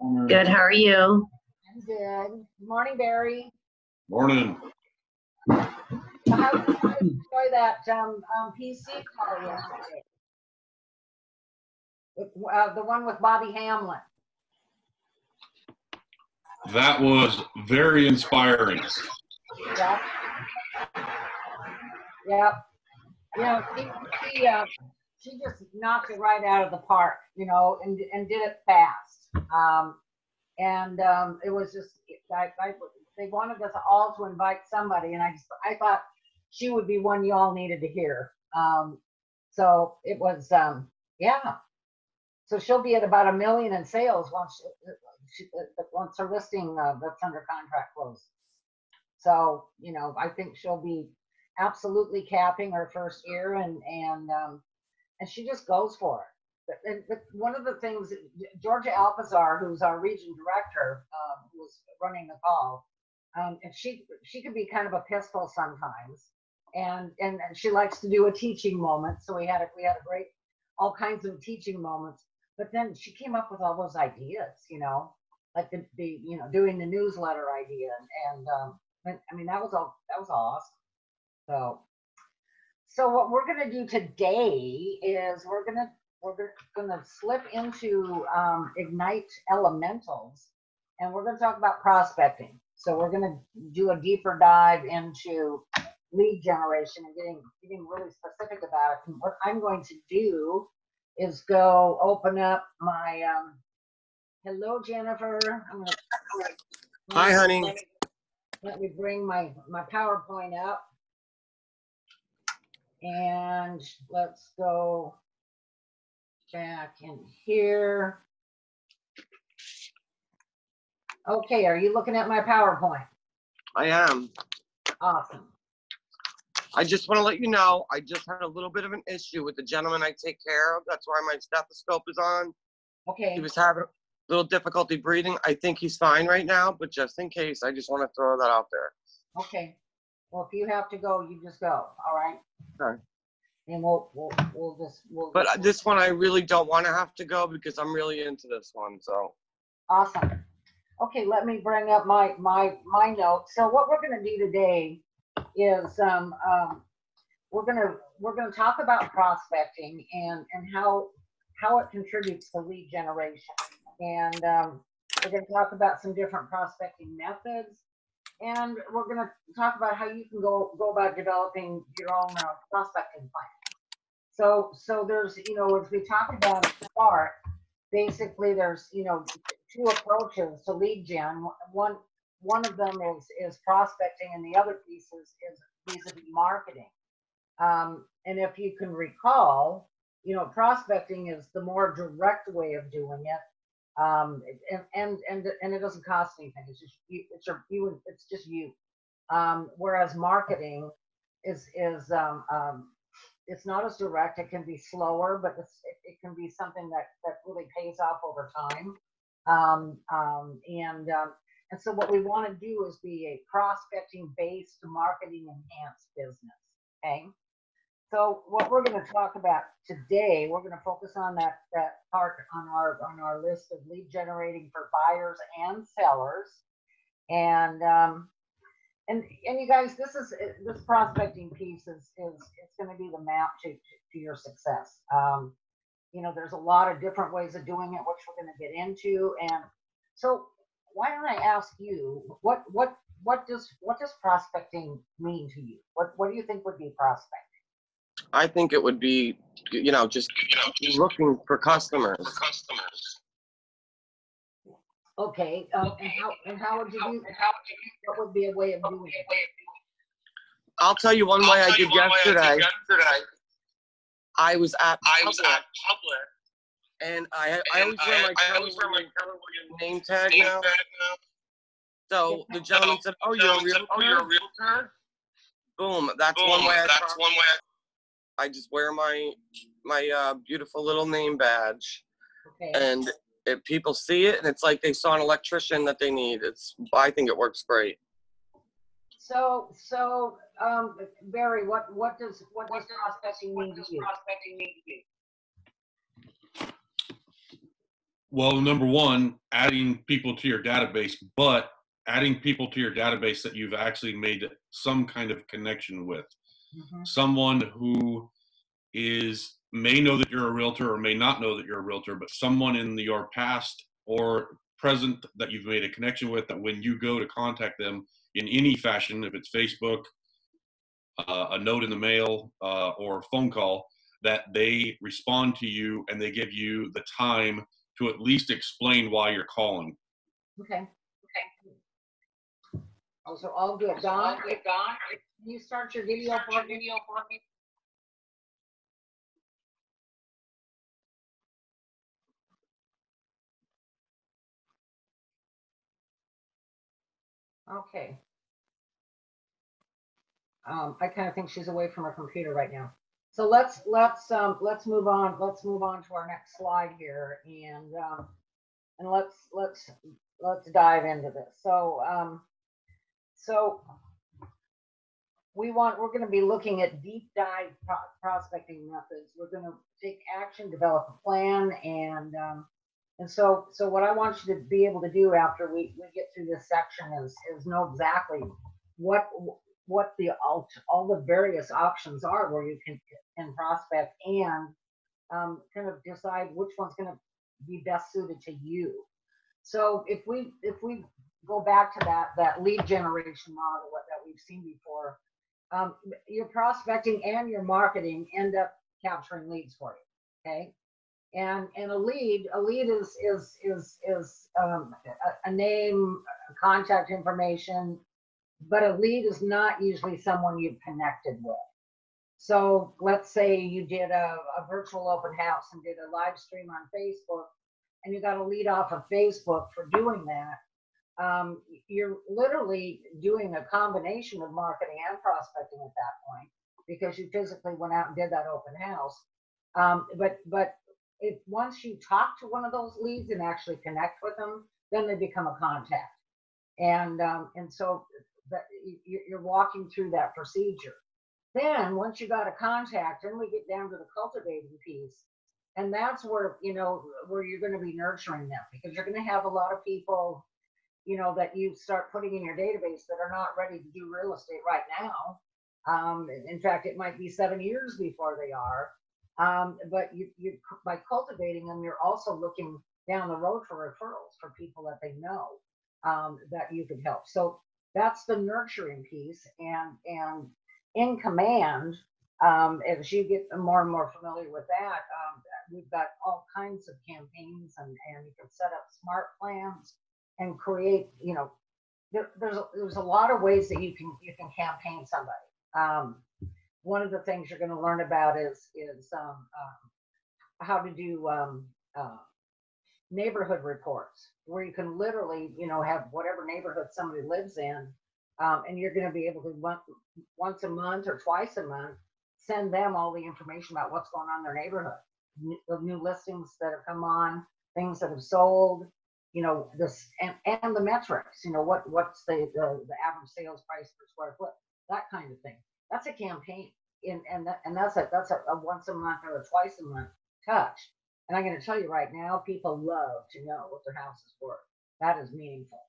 Good, how are you? I'm good. Good Morning, Barry. Morning. So How did you enjoy that um, um, PC call yesterday? With, uh, the one with Bobby Hamlin. That was very inspiring. Yep. Yep. You know, she, she, uh, she just knocked it right out of the park, you know, and, and did it fast. Um, and, um, it was just, I, I, they wanted us all to invite somebody and I just, I thought she would be one you all needed to hear. Um, so it was, um, yeah. So she'll be at about a million in sales once, she, she, once her listing, uh, that's under contract closes. So, you know, I think she'll be absolutely capping her first year and, and, um, and she just goes for it. And, but one of the things, Georgia Alpazar, who's our region director, um, was running the call, um, and she, she could be kind of a pistol sometimes. And, and, she likes to do a teaching moment. So we had a, we had a great, all kinds of teaching moments. But then she came up with all those ideas, you know, like the, the you know, doing the newsletter idea and, and um, I mean, that was all, that was awesome. So, so what we're gonna do today is we're gonna, we're gonna- slip into, um, Ignite Elementals. And we're gonna talk about prospecting. So we're gonna do a deeper dive into lead generation and getting, getting really specific about it. And what I'm going to do is go open up my, um, hello, Jennifer. I'm gonna. Hi, honey. Let me- Let me bring my, my PowerPoint up. And let's go back in here. Okay, are you looking at my PowerPoint? I am. Awesome. I just want to let you know, I just had a little bit of an issue with the gentleman I take care of. That's why my stethoscope is on. Okay, He was having a little difficulty breathing. I think he's fine right now, but just in case, I just want to throw that out there. okay. Well, if you have to go, you just go, all right? Okay. And we'll, we'll, we'll just, we'll. But uh, this one, I really don't want to have to go because I'm really into this one. So, Awesome. Okay, let me bring up my, my, my notes. So what we're gonna do today is, um, um, we're gonna, we're gonna talk about prospecting and, and how, how it contributes to lead generation. And, um, we're gonna talk about some different prospecting methods. And we're gonna talk about how you can go, go about developing your own uh, prospecting plan. So, so there's, you know, as we talk about start, basically there's, you know, two approaches to lead gen. One, one of them is, is prospecting and the other piece is, is vis-a-vis marketing. Um, and if you can recall, you know, prospecting is the more direct way of doing it. Um, and, and, and, and it doesn't cost anything. It's just, you, it's your, you, it's just you. Um, whereas marketing is, is, um, um, it's not as direct. It can be slower, but it, it can be something that, that really pays off over time. Um, um, and, um, and so what we want to do is be a prospecting based marketing enhanced business. Okay. So what we're going to talk about today, we're going to focus on that, that part on our, on our list of lead generating for buyers and sellers. And, um, and, and you guys, this is, this prospecting piece is, is, it's going to be the map to, to your success. Um, you know, there's a lot of different ways of doing it, which we're going to get into. And so why don't I ask you, what, what, what does, what does prospecting mean to you? What, what do you think would be prospecting? I think it would be, you know, just you know, just looking for customers. Okay, uh, and how, and how would you do, what would be a way of doing it? I'll tell you one way I did yesterday. I was at I was Publix, at Publix. and I, I and always wear my I always wear my Williams Keller Williams name tag name now. tag. So the gentleman said, "Oh, you're a So he said, Oh, you're a realtor." realtor? Boom. That's Boom, one way I. That's pros- one way. I just wear my my uh, beautiful little name badge, Okay, and if people see it, and it's like they saw an electrician that they need. It's I think it works great. so, so, um, Barry, what, what does, what does prospecting mean to you? Prospecting mean to you? Well, number one, adding people to your database, but adding people to your database that you've actually made some kind of connection with. Mhm. Someone who is may know that you're a realtor or may not know that you're a realtor, but someone in your past or present that you've made a connection with that when you go to contact them in any fashion, if it's Facebook, uh, a note in the mail, uh, or a phone call, that they respond to you and they give you the time to at least explain why you're calling. Okay. Okay. Those are all good. Don, Don. can you start your video for me? Okay. Um, I kind of think she's away from her computer right now. So let's, let's, um, let's move on, let's move on to our next slide here and, um, and let's, let's, let's dive into this. So, um, so we want, we're gonna be looking at deep dive pro- prospecting methods. We're gonna take action, develop a plan and, um, and so, so what I want you to be able to do after we, we get through this section is, is know exactly what, what the, all, all the various options are where you can, can prospect and um, kind of decide which one's gonna be best suited to you. So if we, if we go back to that, that lead generation model that that we've seen before, um, your prospecting and your marketing end up capturing leads for you, okay? And, and a lead, a lead is, is, is, is, um, a, a name, contact information, but a lead is not usually someone you've connected with. So let's say you did a, a virtual open house and did a live stream on Facebook and you got a lead off of Facebook for doing that. Um, you're literally doing a combination of marketing and prospecting at that point because you physically went out and did that open house. Um, but, but if once you talk to one of those leads and actually connect with them, then they become a contact. And, um, and so that you're walking through that procedure. Then, once you got a contact, then we get down to the cultivating piece. And that's where, you know, where you're going to be nurturing them because you're going to have a lot of people, you know, that you start putting in your database that are not ready to do real estate right now. Um, in fact, it might be seven years before they are. Um, but you, you, by cultivating them, you're also looking down the road for referrals for people that they know um, that you could help. So that's the nurturing piece and and in command um, as you get more and more familiar with that um, we've got all kinds of campaigns and, and you can set up smart plans and create you know there, there's a, there's a lot of ways that you can you can campaign somebody um, one of the things you're going to learn about is is um, um, how to do um, uh, neighborhood reports where you can literally, you know, have whatever neighborhood somebody lives in, um, and you're going to be able to once, once a month or twice a month send them all the information about what's going on in their neighborhood, new, new listings that have come on, things that have sold, you know, this and, and the metrics, you know, what what's the, the the average sales price per square foot, that kind of thing. That's a campaign, and and and that's a that's a, a once a month or a twice a month touch. And I'm going to tell you right now, people love to know what their house is worth. That is meaningful.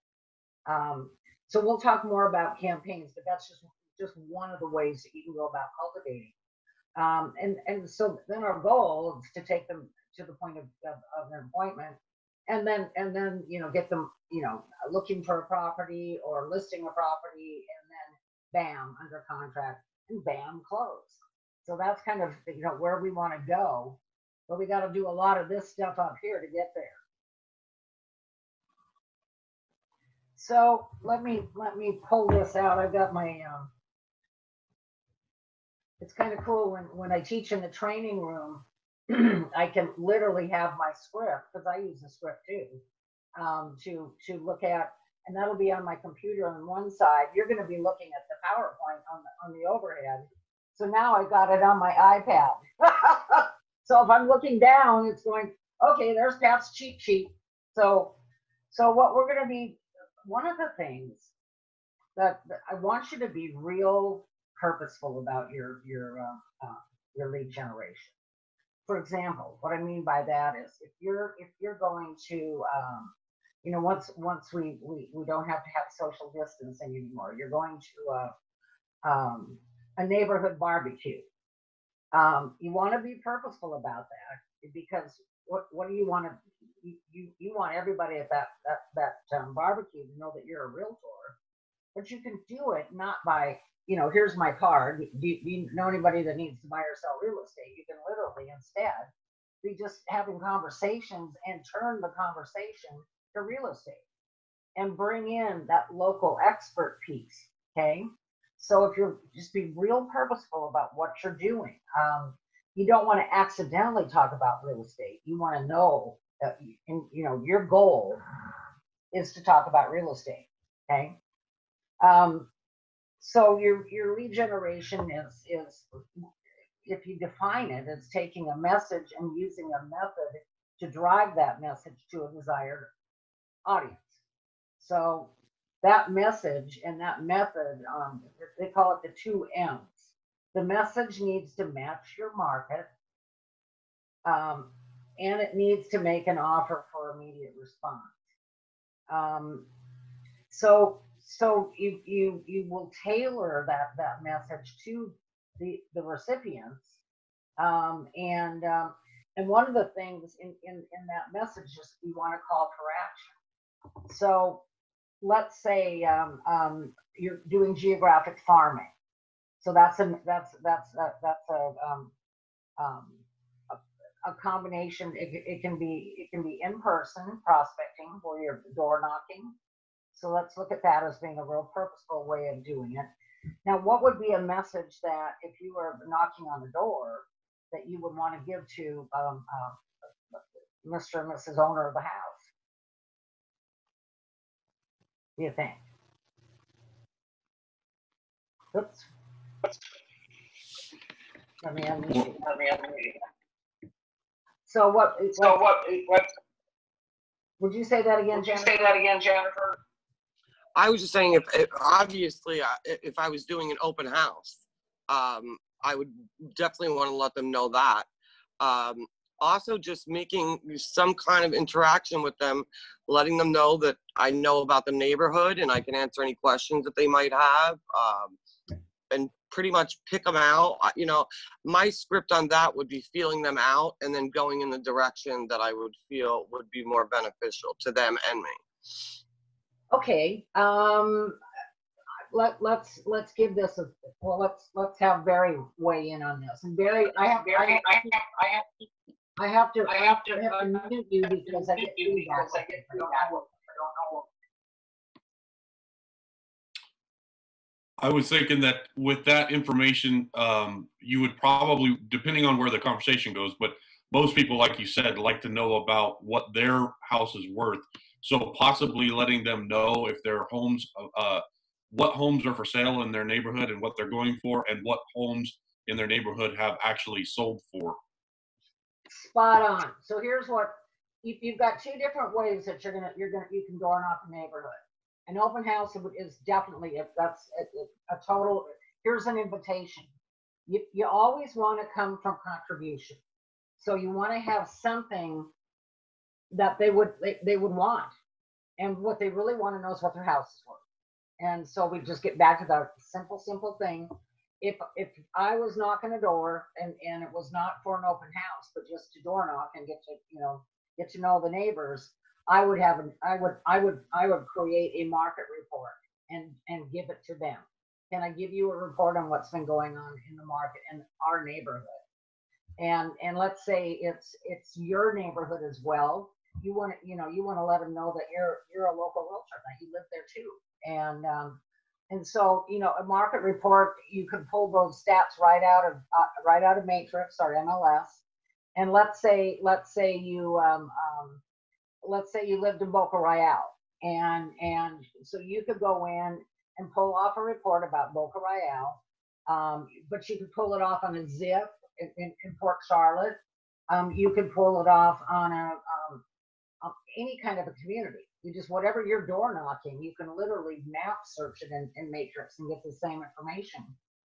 Um, so we'll talk more about campaigns, but that's just just one of the ways that you can go about cultivating. Um, and and so then our goal is to take them to the point of, of, of an appointment, and then and then you know get them you know looking for a property or listing a property, and then bam under contract and bam close. So that's kind of you know where we want to go but we got to do a lot of this stuff up here to get there. So let me let me pull this out. I've got my. Um, it's kind of cool when when I teach in the training room. I can literally have my script because I use the script too um, to to look at, and that'll be on my computer on one side. You're going to be looking at the PowerPoint on the on the overhead. So now I got it on my iPad. So if I'm looking down, it's going, okay, there's Pat's cheat sheet. So, so what we're going to be, one of the things that, that I want you to be real purposeful about your your uh, uh, your lead generation. for example, what I mean by that is if you're, if you're going to, um, you know, once, once we, we, we don't have to have social distancing anymore, you're going to, uh, um, a neighborhood barbecue. Um, you want to be purposeful about that because what, what do you want to, you, you, you want everybody at that, that, that um, barbecue to know that you're a realtor. But you can do it not by, you know, here's my card. Do you, do you know anybody that needs to buy or sell real estate? You can literally instead be just having conversations and turn the conversation real estate and bring in that local expert piece. Okay. So if you're just be real purposeful about what you're doing, um, you don't want to accidentally talk about real estate. You want to know that, you- and you know, your goal is to talk about real estate. Okay. Um, so your your lead generation is is if you define it, it's taking a message and using a method to drive that message to a desired audience. So that message and that method, um, they call it the two M's. The message needs to match your market, um, and it needs to make an offer for immediate response. Um, so so you you you will tailor that that message to the the recipients um, and um, and one of the things in in, in that message is you want to call for action so let's say um, um, you're doing geographic farming so that's a that's that's a, that's a um, um, a, a combination it, it can be it can be in person prospecting where you're door knocking so let's look at that as being a real purposeful way of doing it. Now, what would be a message that if you were knocking on the door that you would want to give to um, uh, Mr. and Mrs. Owner of the house? Do you think? Oops. Let me unmute you. Let me unmute you. So what, So what, what, what, would you say that again, would Jennifer? say that again, Jennifer? I was just saying, if, if obviously, uh, i- if I was doing an open house, um, I would definitely want to let them know that. Um, also, just making some kind of interaction with them, letting them know that I know about the neighborhood and I can answer any questions that they might have, um, and pretty much pick them out. You know, my script on that would be feeling them out and then going in the direction that I would feel would be more beneficial to them and me. Okay, um, let, let's, let's give this a, well, let's, let's have Barry weigh in on this. And Barry, I have, I have, I have, I have, I have to, I have to, I have to mute you because I get you feedback. I get feedback. Don't know. I was thinking that with that information, um, you would probably, depending on where the conversation goes, but most people, like you said, like to know about what their house is worth. So possibly letting them know if their homes, uh, what homes are for sale in their neighborhood and what they're going for, and what homes in their neighborhood have actually sold for. Spot on. So here's what, you, you've got two different ways that you're gonna, you're gonna, you can door knock a neighborhood. An open house is definitely, if that's a, a total, here's an invitation. You, you always want to come from contribution. So you want to have something that they would, they, they would want. And what they really want to know is what their house is worth. And so we just get back to that simple, simple thing. If, if I was knocking a door and, and it was not for an open house, but just to door knock and get to, you know, get to know the neighbors, I would have an, I would, I would, I would create a market report and, and give it to them. Can I give you a report on what's been going on in the market in our neighborhood? And, and let's say it's, it's your neighborhood as well. You want to, you know, you want to let them know that you're, you're a local realtor, that you live there too. And, um, and so, you know, a market report, you can pull those stats right out of, uh, right out of Matrix or MLS. And let's say, let's say you, um, um, let's say you lived in Boca Raton and, and so you could go in and pull off a report about Boca Raton. Um, but you could pull it off on a zip in, in, in Port Charlotte. Um, you could pull it off on a, um, any kind of a community. You just, whatever you're door knocking, you can literally map search it in, in Matrix and get the same information.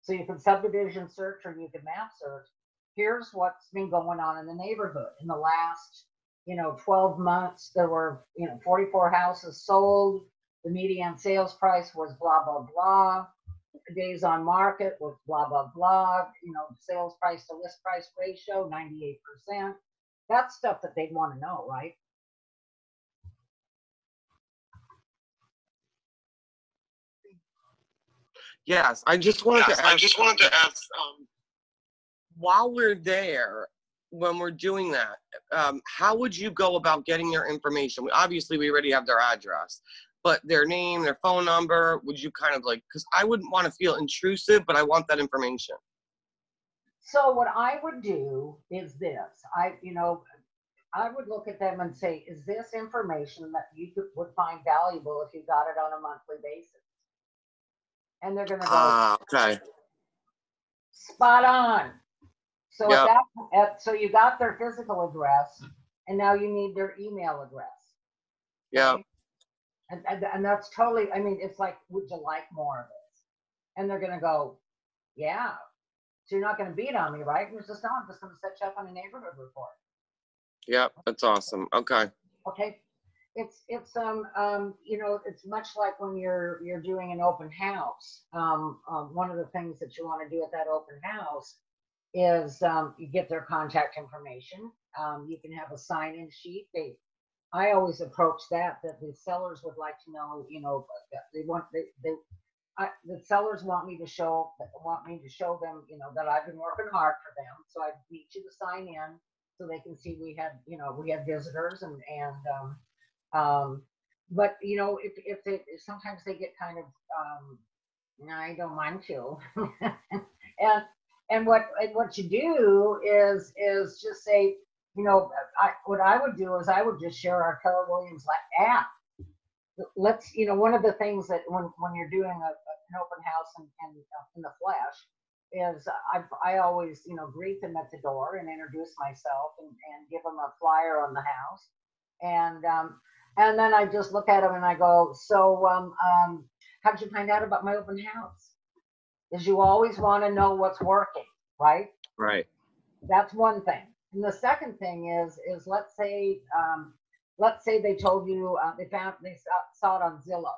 So you can subdivision search or you can map search here's what's been going on in the neighborhood in the last, you know, 12 months. There were, you know, 44 houses sold. The median sales price was blah, blah, blah. Days on market was blah, blah, blah. You know, sales price to list price ratio, 98%. That's stuff that they'd want to know, right? Yes, I just wanted Yes, to I just wanted to ask, um, while we're there, when we're doing that, um, how would you go about getting their information? Obviously, we already have their address, but their name, their phone number, would you kind of like, because I wouldn't want to feel intrusive, but I want that information. So what I would do is this, I, you know, I would look at them and say, is this information that you could, would find valuable if you got it on a monthly basis? And they're gonna go, Ah, okay. spot on. So Yep. at that, at, so you got their physical address and now you need their email address. Yeah. And, and, and that's totally, I mean, it's like, would you like more of this? And they're gonna go, yeah. So you're not gonna beat on me, right? And it's just, no, I'm just gonna set you up on a neighborhood report. Yep. That's awesome. Okay. Okay, it's, it's, um, um, you know, it's much like when you're, you're doing an open house. Um, um, one of the things that you wanna do at that open house is, um, you get their contact information. Um, you can have a sign-in sheet. They, I always approach that, that the sellers would like to know, you know, they want, they, they, I, the sellers want me to show, want me to show them, you know, that I've been working hard for them. So I need you to sign in so they can see we had, you know, we had visitors and, and, um, um, but you know, if, if they, sometimes they get kind of, um, "No, I don't mind to. and, and what, and what you do is, is just say, you know, I, what I would do is I would just share our Keller Williams app. Let's, you know, one of the things that when, when you're doing a, an open house and, and uh, in the flesh, is I, I always, you know, greet them at the door and introduce myself and, and give them a flyer on the house. And, um, and then I just look at them and I go, so, um, um, how'd you find out about my open house? Is you always want to know what's working, right? Right. That's one thing. And the second thing is, is let's say, um, let's say they told you, uh, they found, they saw, saw it on Zillow.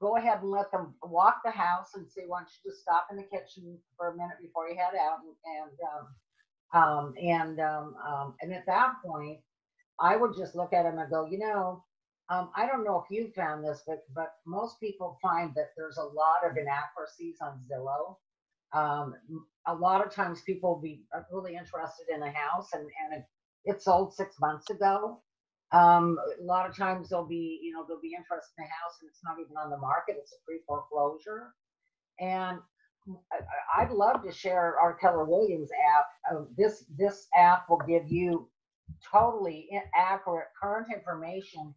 Go ahead and let them walk the house and say, why don't you just stop in the kitchen for a minute before you head out and, and, um, um, and, um, um, and at that point, I would just look at them and go, you know, um, I don't know if you found this, but, but most people find that there's a lot of inaccuracies on Zillow. Um, a lot of times people will be really interested in a house and, and it, it sold six months ago. Um, a lot of times they'll be, you know, they'll be interested in a house and it's not even on the market. It's a pre foreclosure. And I'd love to share our Keller Williams app. Uh, this, this app will give you totally accurate current information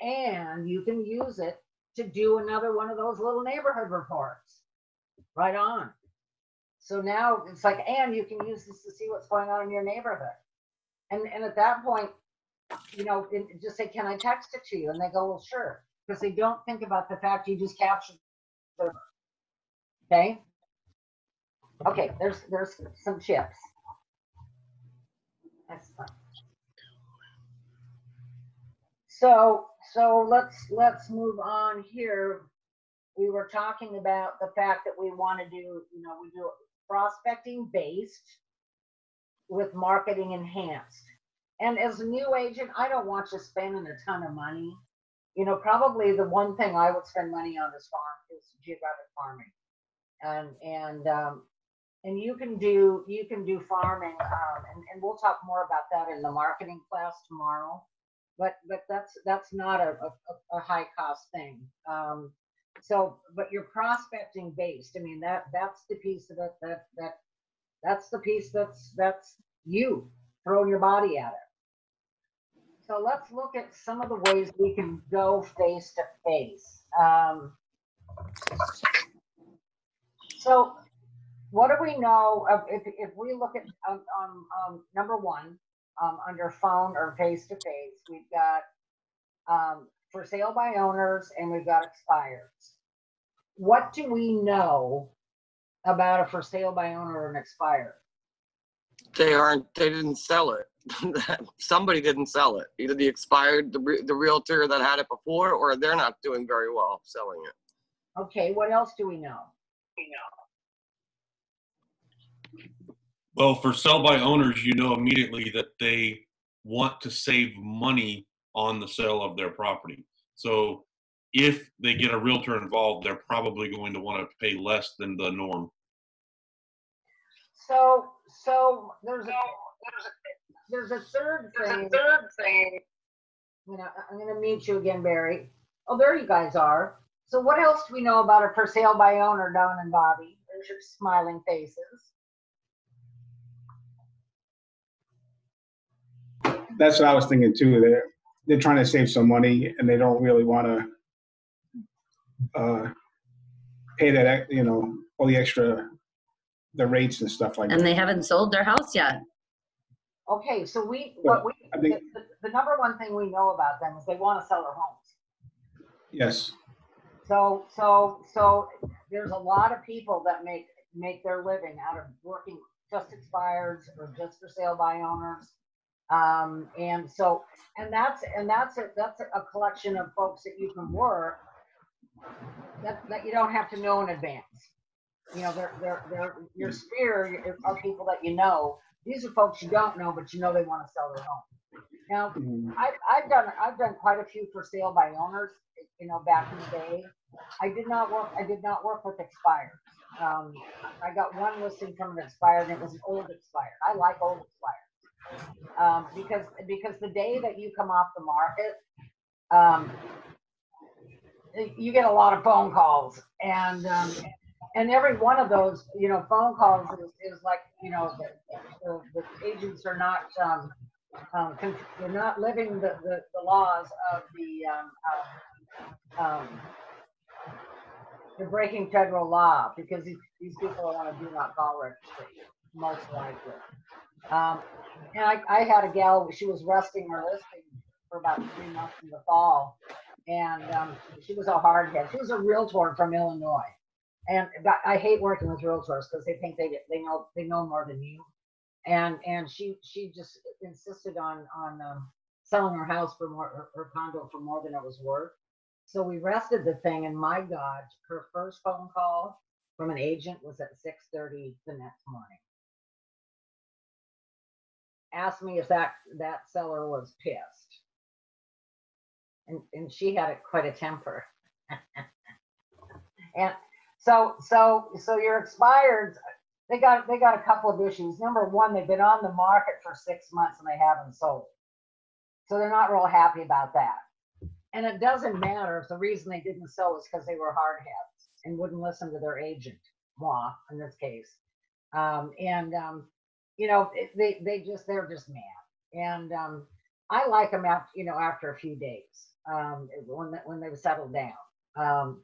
and you can use it to do another one of those little neighborhood reports. Right on. So now it's like, and you can use this to see what's going on in your neighborhood. And, and at that point, you know, just say, can I text it to you? And they go, well, sure. Because they don't think about the fact you just captured. Okay? Okay, there's, there's some chips. That's fine. So, so let's, let's move on here. We were talking about the fact that we want to do, you know, we do prospecting based with marketing enhanced. And as a new agent, I don't want you spending a ton of money. You know, probably the one thing I would spend money on is farm, is geographic farming. And, and, um, and you can do, you can do farming, um, and, and we'll talk more about that in the marketing class tomorrow. But, but that's, that's not a, a, a high cost thing. Um, so, but you're prospecting based. I mean, that, that's the piece of it that, that, that's the piece that's, that's you throwing your body at it. So let's look at some of the ways we can go face to face. Um, so what do we know of, if, if we look at, um, um, um, number one, um, under phone or face to face, we've got, um, for sale by owners and we've got expires. What do we know about a for sale by owner or an expired? They aren't, they didn't sell it. Somebody didn't sell it. Either the expired, the, re- the realtor that had it before, or they're not doing very well selling it. Okay, what else do we know? You know, Well, for sell by owners, you know immediately that they want to save money on the sale of their property. So if they get a realtor involved, they're probably going to want to pay less than the norm. So, so there's a, there's a, there's a third there's a thing. third thing. I'm gonna, I'm gonna mute you again, Barry. Oh, there you guys are. So what else do we know about a for sale by owner, Don and Bobby? There's your smiling faces. That's what I was thinking too. They're, they're trying to save some money and they don't really want to uh, pay that, you know, all the extra, the rates and stuff like And that. And they haven't sold their house yet. Okay, so we, what we, I the, think- the- the number one thing we know about them is they wanna sell their homes. Yes, So, so, so there's a lot of people that make, make their living out of working just expireds or just for sale by owners. Um, and so, and that's, and that's a, that's a collection of folks that you can work that, that you don't have to know in advance. You know, they're, they're, they're, your sphere are people that you know. These are folks you don't know, but you know they want to sell their home. Now, Mhm. I've, I've done, I've done quite a few for sale by owners, you know, back in the day. I did not work, I did not work with expired. Um, I got one listing from an expired and it was an old expired. I like old expired. Um, because, because the day that you come off the market, um, you get a lot of phone calls and, um, and every one of those, you know, phone calls is, is like, you know, the, the, the agents are not, um, um, they're not living the, the, the laws of the, um, um, they're breaking federal law because these, these people are on a do not call registry, most likely. Um, and I, I had a gal, she was resting her listing for about three months in the fall. And, um, she was a hardhead. She was a realtor from Illinois. And I hate working with realtors because they think they, they know, they know more than you and and she she just insisted on on um, selling her house for more her, her condo for more than it was worth so we rested the thing and my god her first phone call from an agent was at 6.30 the next morning asked me if that that seller was pissed and and she had quite a temper and so so so your expired they got they got a couple of issues. Number one, they've been on the market for six months and they haven't sold. So they're not real happy about that. And it doesn't matter if the reason they didn't sell is because they were hard hardheads and wouldn't listen to their agent, moi in this case. Um, and um, you know, they they just they're just mad. And um, I like them after you know after a few days um, when when they've settled down. Um,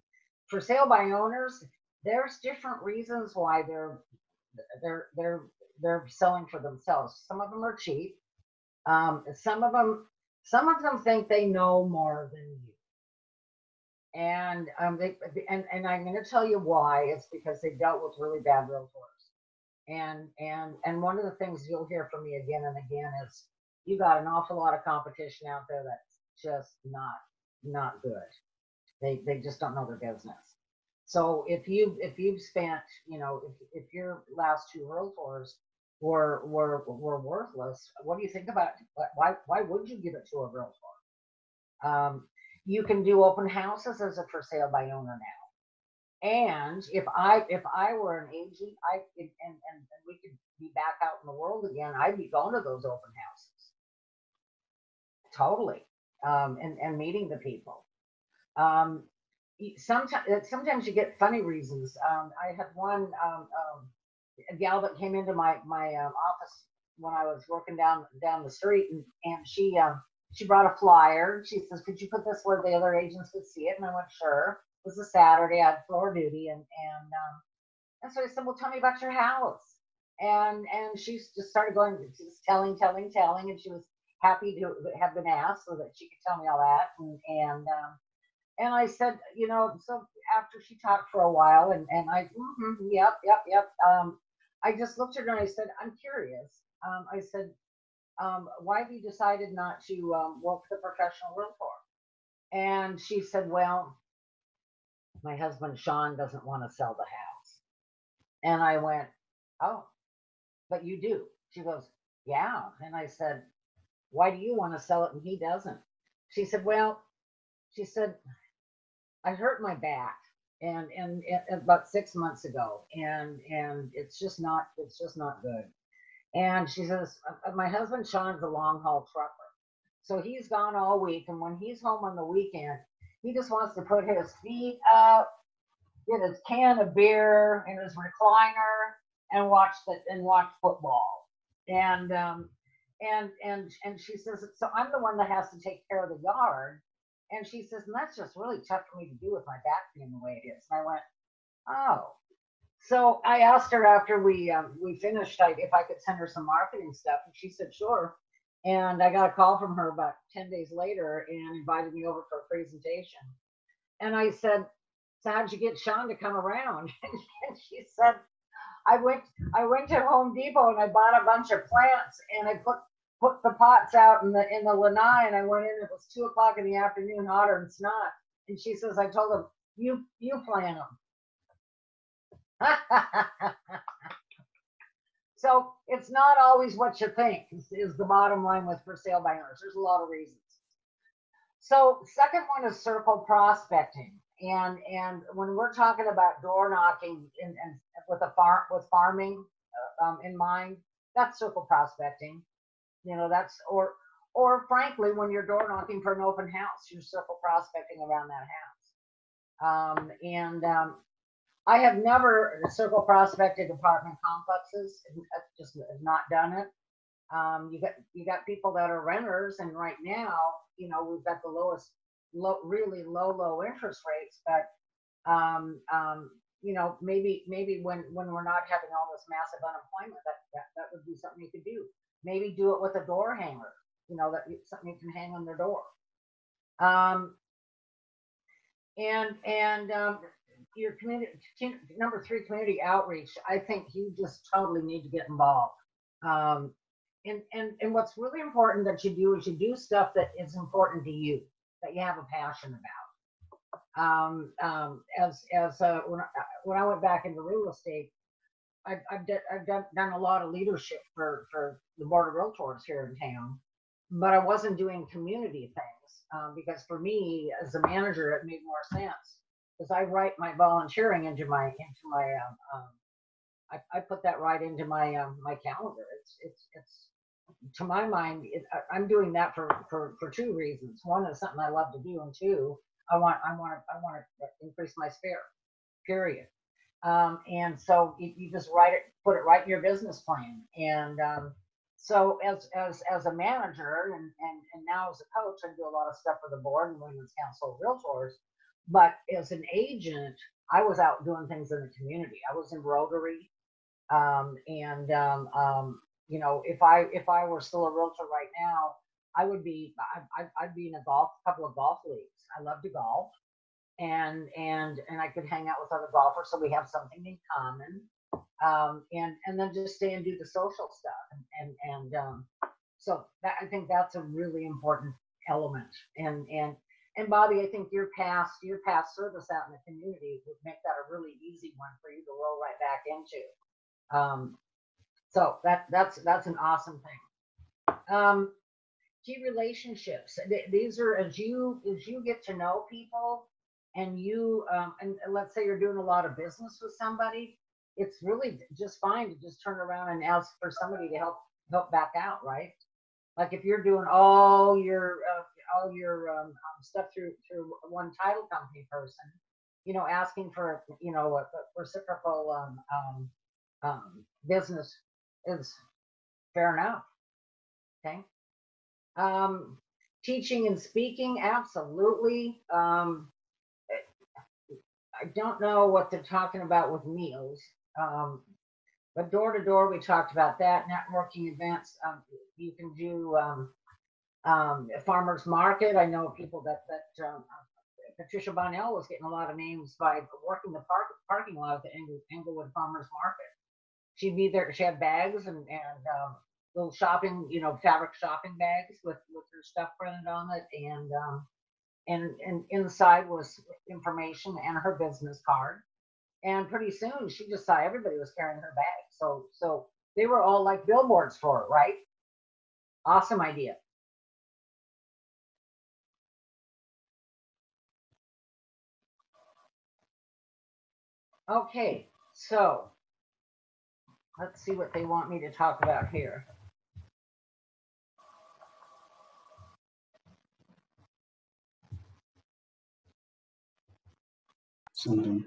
for sale by owners, there's different reasons why they're they're they're they're selling for themselves. Some of them are cheap. Um, some of them some of them think they know more than you. And um, they and and I'm going to tell you why. It's because they dealt with really bad realtors. And and and one of the things you'll hear from me again and again is you got an awful lot of competition out there that's just not not good. They they just don't know their business. So if you if you've spent, you know, if if your last two realtors were were were worthless, what do you think about why why would you give it to a realtor? Um, you can do open houses as a for sale by owner now. And if I if I were an agent, I could and and, and we could be back out in the world again, I'd be going to those open houses. Totally. Um, and, and meeting the people. Um, sometimes sometimes you get funny reasons. Um, I had one um, um, a gal that came into my my um, office when I was working down down the street, and and she um, she brought a flyer. She says, "Could you put this where the other agents could see it?" And I went, "Sure." Was a Saturday. I had floor duty, and and um, and so I said, "Well, tell me about your house." And and she just started going, just telling, telling, telling, and she was happy to have been asked so that she could tell me all that, and and um, and I said, you know, so after she talked for a while, and and I, "Mhm, yep, yep, yep. Um, I just looked at her and I said, I'm curious. um, I said, um, why have you decided not to um, work a professional realtor? And she said, well, my husband Sean doesn't want to sell the house. And I went, oh, but you do. She goes, yeah. And I said, why do you want to sell it and he doesn't? She said, well, she said, I hurt my back and, and, and about six months ago and, and it's just not, it's just not good. And she says, "Uh, my husband Sean's a long haul trucker. So he's gone all week. And when he's home on the weekend, he just wants to put his feet up, get his can of beer in his recliner and watch the, and watch football. And, um, and, and, and she says, so I'm the one that has to take care of the yard. And she says, and that's just really tough for me to do with my back being the way it is. And I went, oh. So I asked her after we um, we finished like, if I could send her some marketing stuff, and she said sure. And I got a call from her about ten days later and invited me over for a presentation. And I said, "So how'd you get Sean to come around?" and she said, "I went I went to Home Depot and I bought a bunch of plants and I put put the pots out in the in the lanai and I went in. It was two o'clock in the afternoon, hotter than snot. And she says, I told him, you you plant them. so it's not always what you think is, is the bottom line with for sale by owners. There's a lot of reasons. So second one is circle prospecting. And and when we're talking about door knocking and, and with a farm with farming uh, um, in mind, that's circle prospecting. You know, that's or or frankly, when you're door knocking for an open house, you're circle prospecting around that house. Um, and um, I have never circle prospected apartment complexes. I've just not done it. Um, you got you got people that are renters, and right now, you know, we've got the lowest, low, really low, low interest rates. But um, um, you know, maybe maybe when when we're not having all this massive unemployment, that that, that would be something you could do. Maybe do it with a door hanger. You know, that something you can hang on their door. Um, and and um, your community number three community outreach i think you just totally need to get involved. Um, and and and what's really important that you do is you do stuff that is important to you that you have a passion about. Um, um, as as uh, when, I, when i went back into real estate i've, I've, d- I've done, done a lot of leadership for for the board of realtors here in town but i wasn't doing community things um, because for me as a manager it made more sense because I write my volunteering into my into my um, um I, I put that right into my um, my calendar. It's it's it's to my mind it, I- I'm doing that for for for two reasons. One is something I love to do, and two I want I want to I want to increase my sphere. Period. Um, and so you, you just write it, put it right in your business plan. And um, so as as as a manager and and and now as a coach, I do a lot of stuff for the board and women's council of realtors. But as an agent, I was out doing things in the community. I was in Rotary, um, and um, um, you know, if I if I were still a realtor right now, I would be I, I'd, I'd be in a golf couple of golf leagues. I love to golf, and and and I could hang out with other golfers, so we have something in common. Um, and and then just stay and do the social stuff, and and, and um, so that, I think that's a really important element. And and and Bobby, I think your past your past service out in the community would make that a really easy one for you to roll right back into. Um, so that that's that's an awesome thing. Um, key relationships. These are as you as you get to know people, and you um, and let's say you're doing a lot of business with somebody, it's really just fine to just turn around and ask for somebody to help help back out, right? Like if you're doing all your uh, all your um, um, stuff through through one title company person, you know, asking for you know a, a reciprocal um, um, um, business is fair enough. Okay. Um, teaching and speaking, absolutely. I don't know what they're talking about with meals. But door to door, we talked about that. Networking events, you can do um, farmers market. I know people that that um, Patricia Bonnell was getting a lot of names by working the park, parking lot at the Englewood Farmers Market. She'd be there. She had bags and and um, little shopping, you know, fabric shopping bags with, with her stuff printed on it and, um, and, and inside was information and her business card. And pretty soon she just saw everybody was carrying her bag. So, so they were all like billboards for her, right? Awesome idea. Okay, so let's see what they want me to talk about here. Something.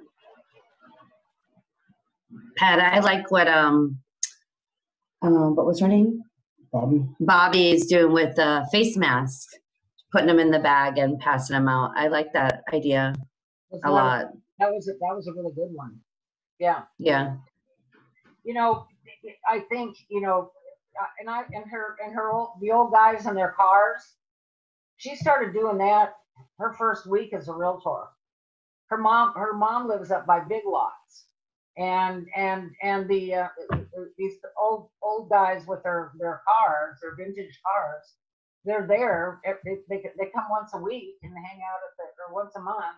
Pat, I like what um, um, what was her name? Bobby? Bobby is doing with the face mask, putting them in the bag and passing them out. I like that idea Was a that- lot. That was, a that was a really good one. Yeah. Yeah, you know, I think, you know, and I, and her, and her old, the old guys in their cars, she started doing that her first week as a realtor. Her mom, her mom lives up by Big Lots. And, and, and the, uh, these old, old guys with their, their cars, their vintage cars, they're there, they, they, they come once a week and hang out at the, or once a month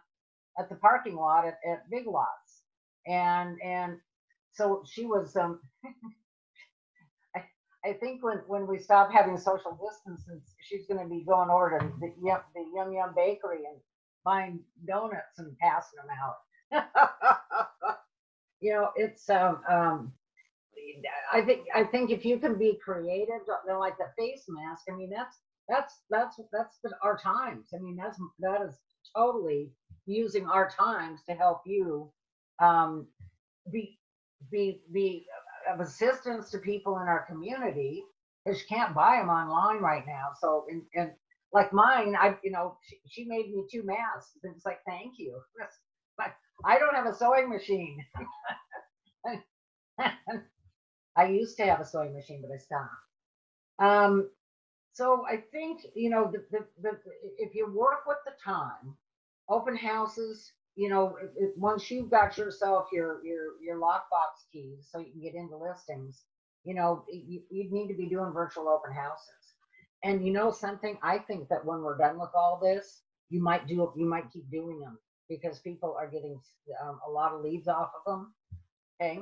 at the parking lot at, at Big Lots. And, and so she was um I, I think when when we stop having social distances she's going to be going over to the yum the yum yum bakery and buying donuts and passing them out you know it's um um i think i think if you can be creative like the face mask i mean that's that's that's that's the, our times i mean that's that is totally using our times to help you um be be be of assistance to people in our community because you can't buy them online right now. So and like mine, I you know she, she made me two masks. And it's like thank you. But I don't have a sewing machine. I used to have a sewing machine, but I stopped. Um, so I think you know the, the, the if you work with the time, open houses, you know, it, it, once you've got yourself your your your lockbox keys so you can get into listings, you know, you, you need to be doing virtual open houses. And you know something, I think that when we're done with all this, you might do you might keep doing them because people are getting um, a lot of leads off of them. Okay,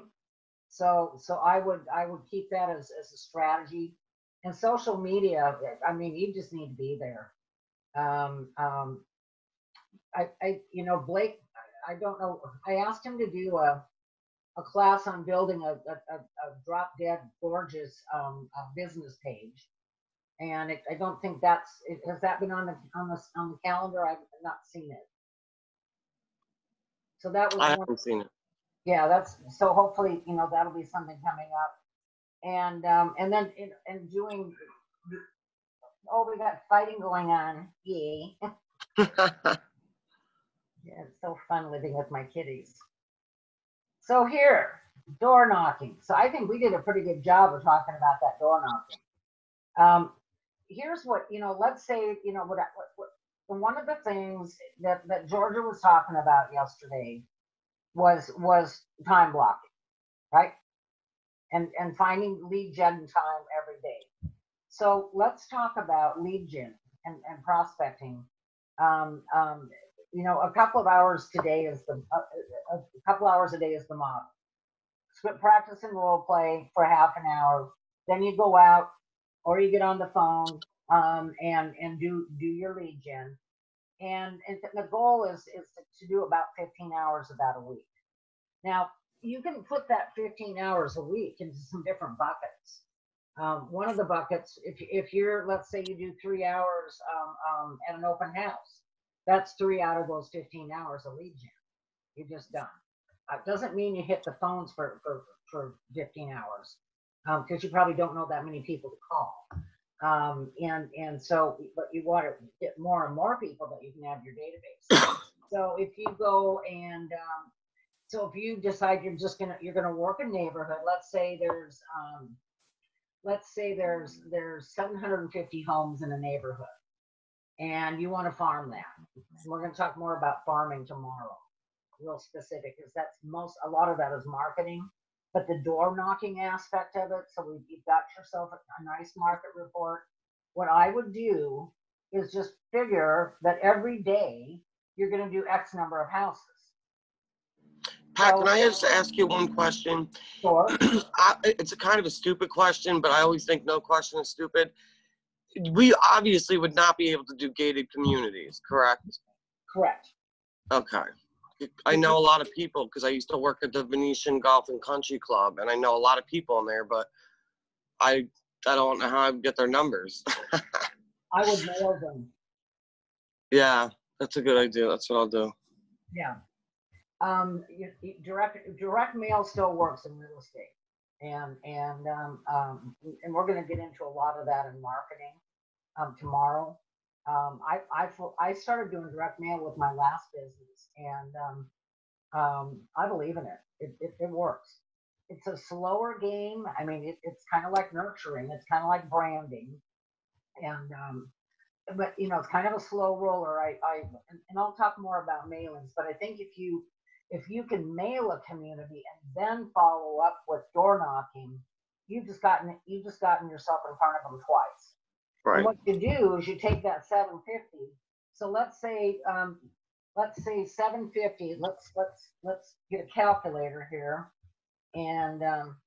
so so I would I would keep that as as a strategy. And social media, I mean, you just need to be there. Um, um, I, I, you know, Blake, I don't know. I asked him to do a, a class on building a, a, a, drop dead gorgeous um, business page, and it, I don't think that's it, has that been on the on the on the calendar. I've not seen it. So that was I haven't seen it. yeah. That's so hopefully you know that'll be something coming up, and um, and then in, and doing. Oh, we got fighting going on. Yay. Yeah, it's so fun living with my kitties. So here, door knocking. So I think we did a pretty good job of talking about that door knocking. Um, here's what you know. Let's say you know what, what, what one of the things that that Georgia was talking about yesterday was was time blocking, right? And and finding lead gen time every day. So let's talk about lead gen and, and prospecting. Um, um, you know, a couple of hours today is the a, a couple hours a day is the model. Script practice and role play for half an hour. Then you go out or you get on the phone um, and and do do your lead gen. And, and the goal is is to, to do about 15 hours about a week. Now you can put that 15 hours a week into some different buckets. Um, one of the buckets, if if you're let's say you do three hours um, um, at an open house, that's three out of those 15 hours of lead gen. You're just done. It doesn't mean you hit the phones for, for, for 15 hours because you probably don't know that many people to call. Um, and, and so, but you want to get more and more people that you can have your database. so if you go and, um, so if you decide you're just gonna, you're gonna work a neighborhood, let's say there's, um, let's say there's, there's 750 homes in a neighborhood and you want to farm that. We're going to talk more about farming tomorrow, real specific, because that's most, a lot of that is marketing. but the door knocking aspect of it, so we- you've got yourself a, a nice market report. What I would do is just figure that every day you're gonna do X number of houses. Pat, can I just ask you one question? Sure. I, it's a kind of a stupid question, but I always think no question is stupid. We obviously would not be able to do gated communities, correct? Correct. Okay. I know a lot of people because I used to work at the Venetian Golf and Country Club, and I know a lot of people in there, but I I don't know how I would get their numbers. I would mail them. yeah, that's a good idea. That's what I'll do. Yeah. Um, you, direct, direct mail still works in real estate. And, and, um, um, and we're gonna get into a lot of that in marketing, um, tomorrow. Um, I, I, I started doing direct mail with my last business and, um, um, I believe in it. It, it, it works. It's a slower game. I mean, it, it's kind of like nurturing. It's kind of like branding. And, um, but you know, it's kind of a slow roller. I, I, and I'll talk more about mailings, but I think if you, if you can mail a community and then follow up with door knocking, you've just gotten, you've just gotten yourself in front of them twice. And Right. what you do is you take that seven fifty. So let's say, um, let's say seven fifty. Let's let's let's get a calculator here, and um,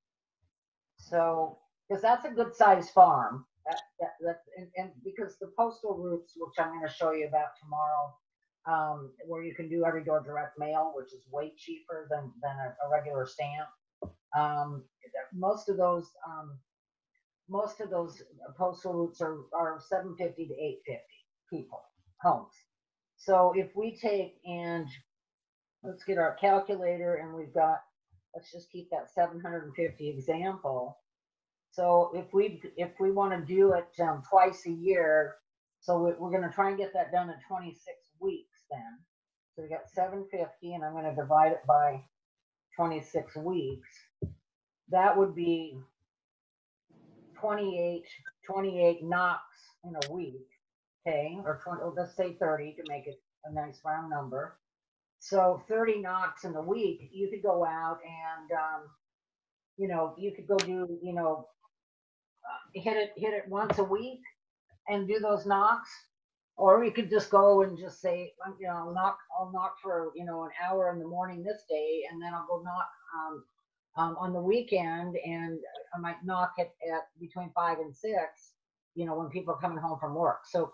so because that's a good sized farm. That, that, that and, and because the postal routes, which I'm going to show you about tomorrow, um, where you can do every door direct mail, which is way cheaper than than a, a regular stamp. Um, most of those um, most of those postal routes are, are 750 to 850 people, homes. So if we take and let's get our calculator and we've got, let's just keep that 750 example. So if we, if we want to do it um, twice a year, so we, we're going to try and get that done in 26 weeks then. So we got 750 and I'm going to divide it by 26 weeks. That would be 28, 28 knocks in a week, okay, or 20, oh, let's say 30 to make it a nice round number. So 30 knocks in a week, you could go out and, um, you know, you could go do, you know, uh, hit it, hit it once a week and do those knocks. Or you could just go and just say, you know, I'll knock, I'll knock for, you know, an hour in the morning this day, and then I'll go knock, um, um, on the weekend and I might knock it at between five and six, you know, when people are coming home from work. So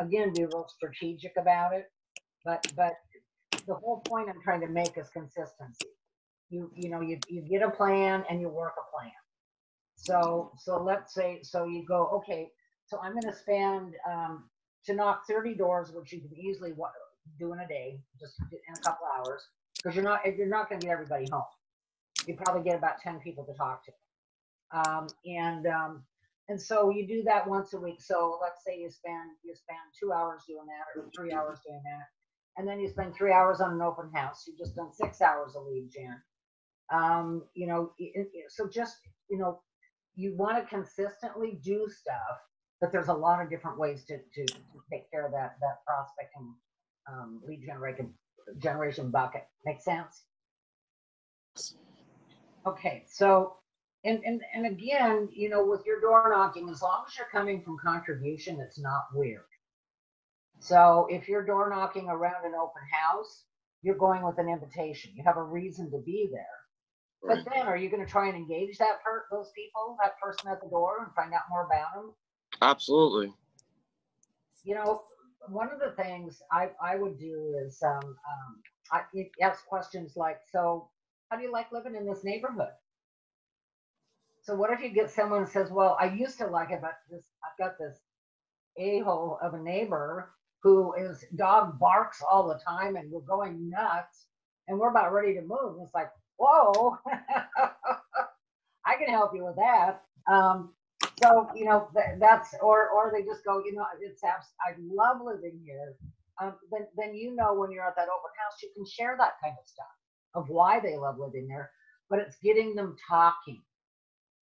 again, be real strategic about it. But, but the whole point I'm trying to make is consistency. You, you know, you, you get a plan and you work a plan. So, so let's say, so you go, okay, so I'm gonna spend, um, to knock thirty doors, which you can easily do in a day, just in a couple hours. Cause you're not, you're not gonna get everybody home you probably get about 10 people to talk to. Um, and, um, and so you do that once a week. So let's say you spend, you spend two hours doing that or three hours doing that. And then you spend three hours on an open house. You've just done six hours of lead gen. Um, you know, so just, you know, you want to consistently do stuff, but there's a lot of different ways to, to, to take care of that, that prospecting, um, lead generation, generation bucket. Make sense? Okay, so, and, and, and again, you know, with your door knocking, as long as you're coming from contribution, it's not weird. So if you're door knocking around an open house, you're going with an invitation. You have a reason to be there. Right. But then are you gonna try and engage that per, those people, that person at the door and find out more about them? Absolutely. you know, one of the things I, I would do is um, um, I ask questions like, so how do you like living in this neighborhood? So what if you get someone says, well, I used to like it, but this I've got this a-hole of a neighbor who is dog barks all the time and we're going nuts and we're about ready to move. It's like, whoa, I can help you with that. Um, so you know th- that's or or they just go you know it's abs- i love living here um, then then you know when you're at that open house you can share that kind of stuff of why they love living there but it's getting them talking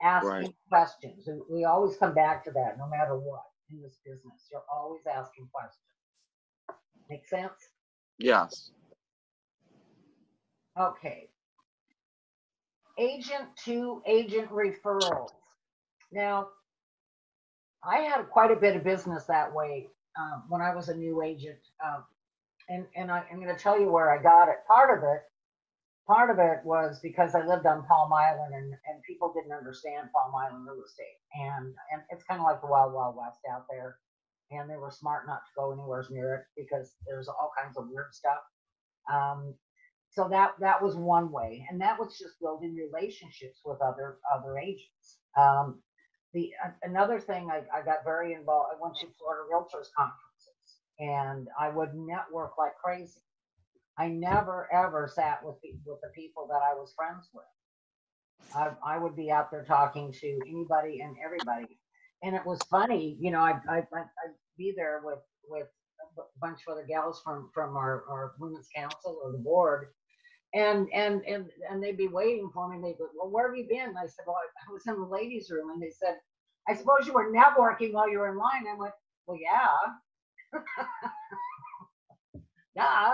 asking Right. questions and we always come back to that no matter what in this business you're always asking questions make sense Yes. okay agent to agent referrals. Now, I had quite a bit of business that way um, when I was a new agent. Um, and and I, I'm going to tell you where I got it. Part of it, part of it was because I lived on Palm Island and, and people didn't understand Palm Island real estate. And and it's kind of like the wild, wild west out there. And they were smart not to go anywhere near it because there's all kinds of weird stuff. Um, so that that was one way, and that was just building relationships with other other agents. Um, the another thing I, I got very involved. I went to Florida Realtors conferences, and I would network like crazy. I never ever sat with the, with the people that I was friends with. I, I would be out there talking to anybody and everybody, and it was funny. You know, I I I'd be there with with a bunch of other gals from from our, our women's council or the board and and and and they'd be waiting for me they'd go well where have you been? And i said well i was in the ladies room and they said i suppose you were networking while you were in line. I went well yeah. Yeah.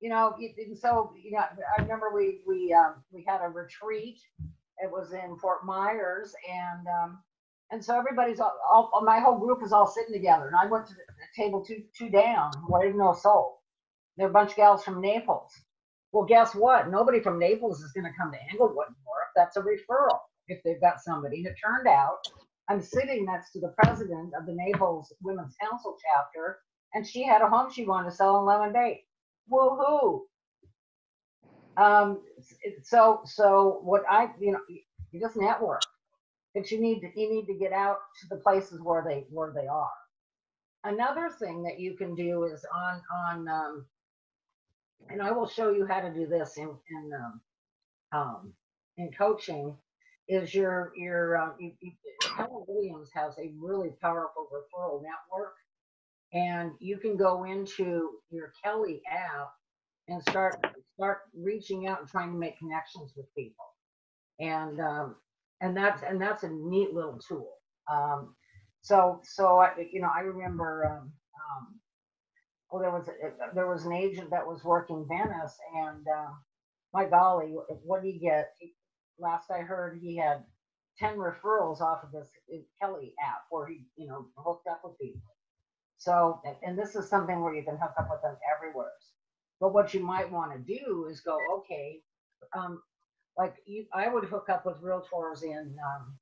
You know and so you know i remember we we um we had a retreat. It was in fort myers and um and so everybody's all, all my whole group is all sitting together and i went to the, table two two down where there's no soul. They're a bunch of gals from naples well, guess what? Nobody from Naples is going to come to Englewood if that's a referral, if they've got somebody. And it turned out I'm sitting next to the president of the Naples Women's Council chapter, and she had a home she wanted to sell in Lemon Bay. Woohoo! Um, so, so what I, you know, you just network, but you need to, you need to get out to the places where they, where they are. Another thing that you can do is on, on, um, and I will show you how to do this in in um, um, in coaching. Is your your um, you, you, Williams has a really powerful referral network, and you can go into your Kelly app and start start reaching out and trying to make connections with people, and um, and that's and that's a neat little tool. Um, so so I you know I remember. Um, um, well, there was a, there was an agent that was working Venice, and uh, my golly, what did he get? Last I heard, he had ten referrals off of this uh, Kelly app, where he you know hooked up with people. So, and- and this is something where you can hook up with them everywhere. But what you might want to do is go, okay, um, like you, I would hook up with realtors in um,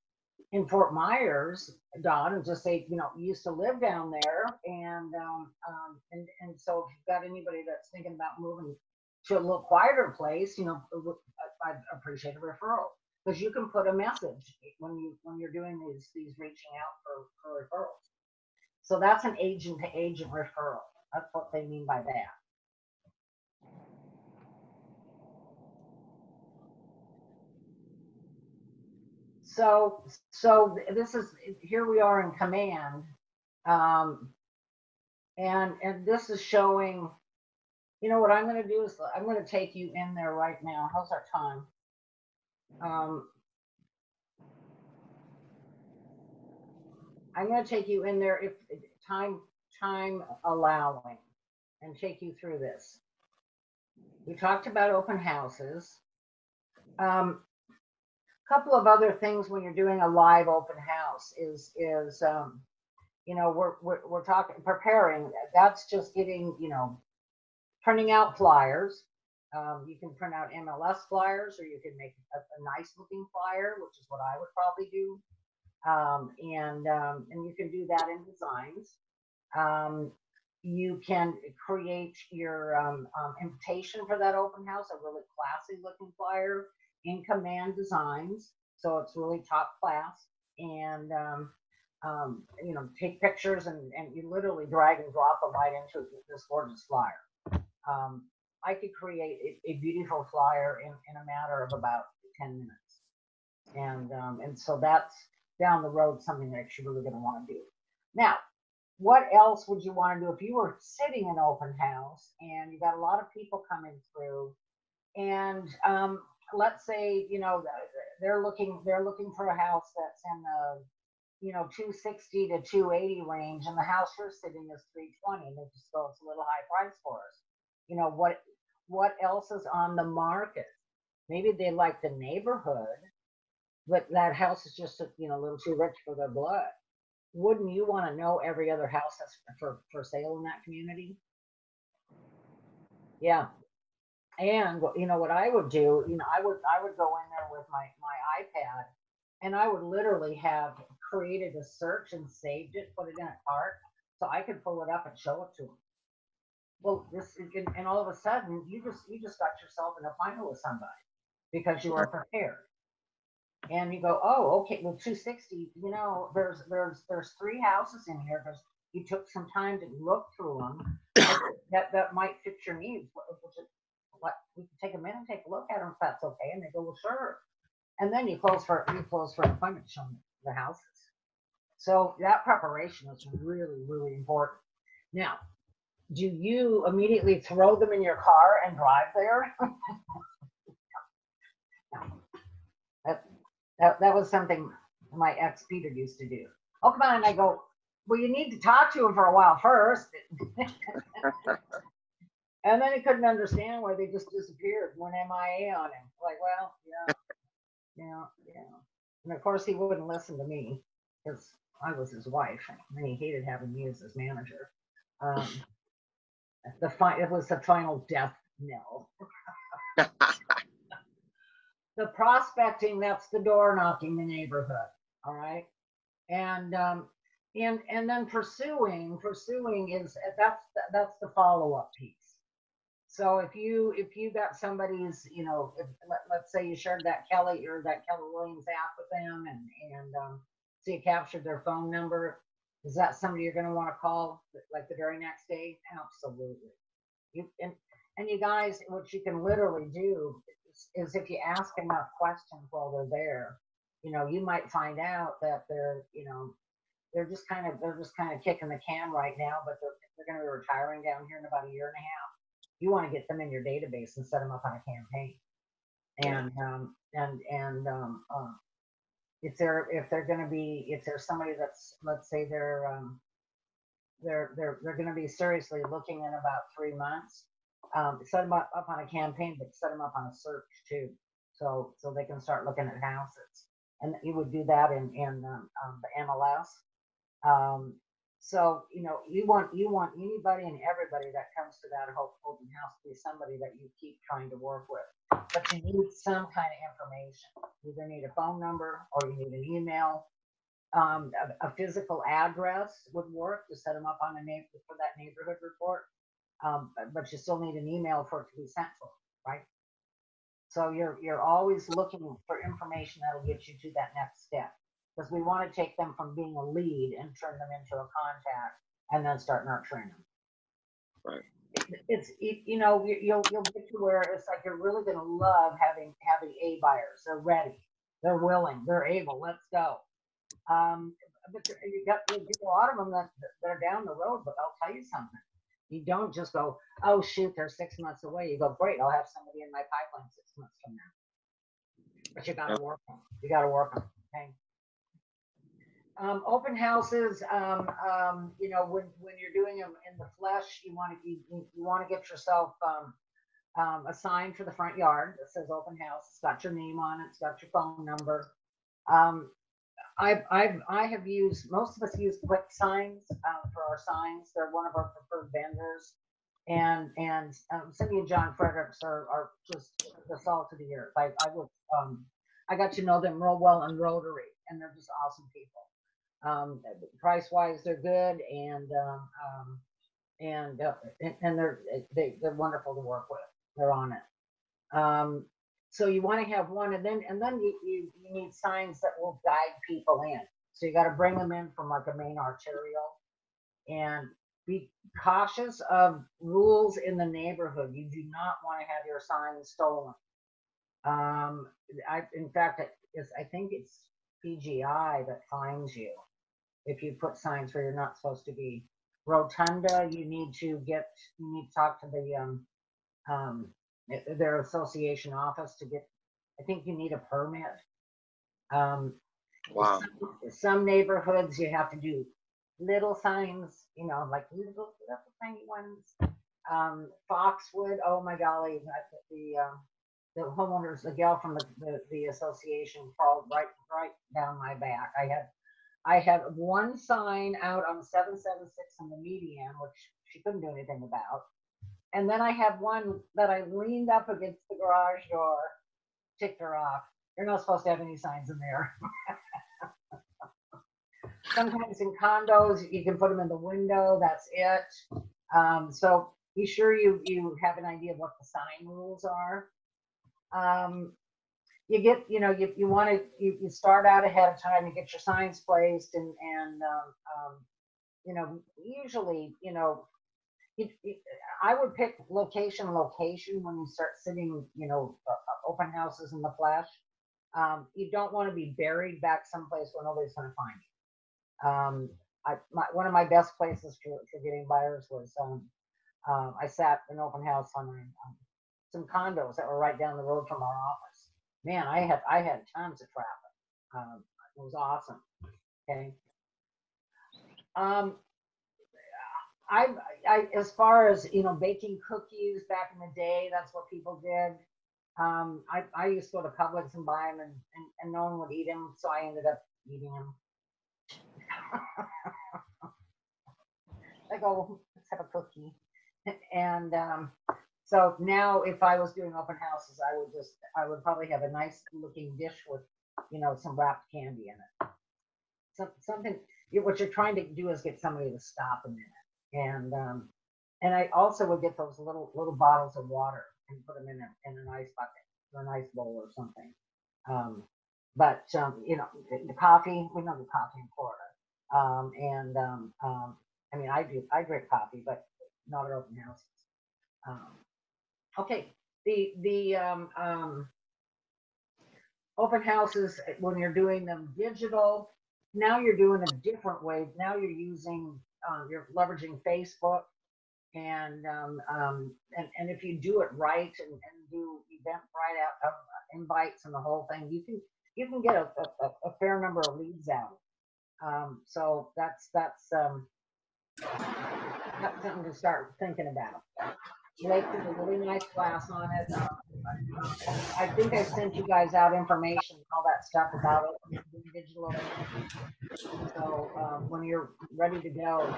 in Fort Myers, Don, and just say, you know, used to live down there, and um, um, and and so if you've got anybody that's thinking about moving to a little quieter place, you know, I'd appreciate a referral because you can put a message when you when you're doing these these reaching out for for referrals. So that's an agent to agent referral. That's what they mean by that. So, so this is, here we are in command. Um, and, and this is showing, you know, what I'm gonna do is I'm gonna take you in there right now. How's our time? Um, I'm gonna take you in there if, if time, time allowing and take you through this. We talked about open houses. Um, couple of other things when you're doing a live open house is is um, you know we're, we're we're talking preparing that's just getting you know printing out flyers. Um, you can print out mls flyers or you can make a, a nice looking flyer which is what i would probably do. Um, and um, and you can do that in designs. Um, you can create your um, invitation for that open house a really classy looking flyer in command designs so it's really top class. And um, um, you know take pictures and, and you literally drag and drop them right into this gorgeous flyer. Um, i could create a, a beautiful flyer in, in a matter of about 10 minutes. And um, and so that's down the road something that you're really going to want to do. Now what else would you want to do? If you were sitting in open house and you got a lot of people coming through and um, let's say you know they're looking they're looking for a house that's in the you know 260 to 280 range and the house you're sitting is 320 and they just go it's a little high price for us you know what what else is on the market maybe they like the neighborhood, but that house is just, you know, a little too rich for their blood. Wouldn't you want to know every other house that's for, for sale in that community? Yeah. And, you know, what I would do, you know, I would, I would go in there with my, my iPad and I would literally have created a search and saved it, put it in a cart, so I could pull it up and show it to them. Well, this, and, and all of a sudden, you just, you just got yourself in a final with somebody because you were prepared. And you go, oh, okay, well, two sixty, you know, there's, there's, there's three houses in here, because you took some time to look through them. That, that might fit your needs, which is- what, we can take a minute, and take a look at them if that's okay, and they go, well, sure. And then you close for, you close for an appointment, to show them the houses. So that preparation is really, really important. Now, do you immediately throw them in your car and drive there? That, that, that was something my ex Peter used to do. Oh, come on. I go, well, you need to talk to him for a while first. and then he couldn't understand why they just disappeared, went MIA on him. Like, well, yeah, yeah, yeah. And of course, he wouldn't listen to me because I was his wife and he hated having me as his manager. Um, the fi- it was the final death knell. the prospecting, that's the door knocking the neighborhood. All right. And, um, and, and then pursuing, pursuing is, that's, that's the follow-up piece. So if you, if you got somebody's, you know, if, let, let's say you shared that Kelly or that Keller Williams app with them and, and, um, so you captured their phone number, is that somebody you're gonna wanna call like the very next day? Absolutely. You, and, and you guys, what you can literally do is, is if you ask enough questions while they're there, you know, you might find out that they're, you know, they're just kind of, they're just kind of kicking the can right now, but they're, they're gonna be retiring down here in about a year and a half. You wanna get them in your database and set them up on a campaign. And, um, and, and, um, um, if they're, if they're gonna be, if there's somebody that's, let's say they're, um, they're, they're, they're gonna be seriously looking in about three months, um, set them up, up on a campaign, but set them up on a search too. So, so they can start looking at houses. And you would do that in, in, um, um, the MLS. Um, so, you know, you want, you want anybody and everybody that comes to that hope open house to be somebody that you keep trying to work with. But you need some kind of information. You Either need a phone number or you need an email. Um, a, a physical address would work to set them up on a name for that neighborhood report. Um, but, you still need an email for it to be sent to right? So you're, you're always looking for information that'll get you to that next step. Because we want to take them from being a lead and turn them into a contact and then start nurturing them. Right. It's, you you know, you- you'll, you'll get to where it's like you're really gonna love having, having A buyers. They're ready, they're willing, they're able, let's go. Um, but you- got, you get a lot of them that, that are down the road, but I'll tell you something. You don't just go, oh shoot, they're six months away. You go, great, I'll have somebody in my pipeline six months from now. But you gotta work them, you gotta work them, okay? Um, open houses, um, um, you know, when, when you're doing them in the flesh, you wanna, you, you you wanna get yourself, um, um, a sign for the front yard that says open house, it's got your name on it, it's got your phone number. Um, I've, I've, I have used, most of us use quick signs, for our signs. They're one of our preferred vendors. And, and, Cindy and John Fredericks are, are just the salt of the earth. I, I um, I got to know them real well in Rotary and they're just awesome people. Um, price wise, they're good and, um, um, and, uh, and, they're, they, they're wonderful to work with. They're on it. Um, so you want to have one and then, and then you, you, you need signs that will guide people in. So you got to bring them in from like a main arterial and be cautious of rules in the neighborhood. You do not want to have your sign stolen. Um, I, in fact, it is, I think it's PGI that finds you if you put signs where you're not supposed to be. Rotunda, you need to get, you need to talk to the, um, um, their association office to get, I think you need a permit. Um, Wow. some- Some neighborhoods you have to do little signs, you know, like little, little tiny ones. Um, Foxwood, oh my golly, the, um, the homeowners, the gal from the, the, the association crawled right, right down my back. I had, I had one sign out on seven seven six in the median, which she couldn't do anything about. And then I had one that I leaned up against the garage door, ticked her off. You're not supposed to have any signs in there. Sometimes in condos, you can put them in the window, that's it. Um, so be sure you, you have an idea of what the sign rules are. Um, you get, you know, you, you want to, you, you start out ahead of time, you get your signs placed and, and, um, um, you know, usually, you know, you, you- I would pick location, location when you start sitting, you know, uh, uh, open houses in the flesh. Um, you don't want to be buried back someplace where nobody's going to find you. Um, I, my, one of my best places for, for getting buyers was, um, um, I sat in open house on um, some condos that were right down the road from our office. Man, I had, I had tons of traffic. Um, it was awesome. Okay. Um, I, I, as far as, you know, baking cookies back in the day, that's what people did. Um, I, I used to go to Publix and buy them and, and, and no one would eat them, so I ended up eating them. I go, let's have a cookie. And, um, so now if I was doing open houses, I would just, I would probably have a nice looking dish with, you know, some wrapped candy in it. Some, something, what you're trying to do is get somebody to stop a minute. And, um, and I also would get those little, little bottles of water and put them in a, in an ice bucket or an ice bowl or something. Um, but, um, you know, the, the coffee, we know the coffee in Florida. Um, and, um, um, I mean, I do, I drink coffee, but not at open houses. Um, okay, the, the, um, um, open houses, uh, when you're doing them digital, now you're doing a different way. Now you're using, um, you're leveraging Facebook. And, um, um, and, and if you do it right and, and do right out, uh, invites and the whole thing, you can, you can get a, a, a- a fair number of leads out. Um, so that's, that's, um, that's something to start thinking about. Blake did a really nice class on it. Um, I think I sent you guys out information, all that stuff about it, digital. So, um, when you're ready to go.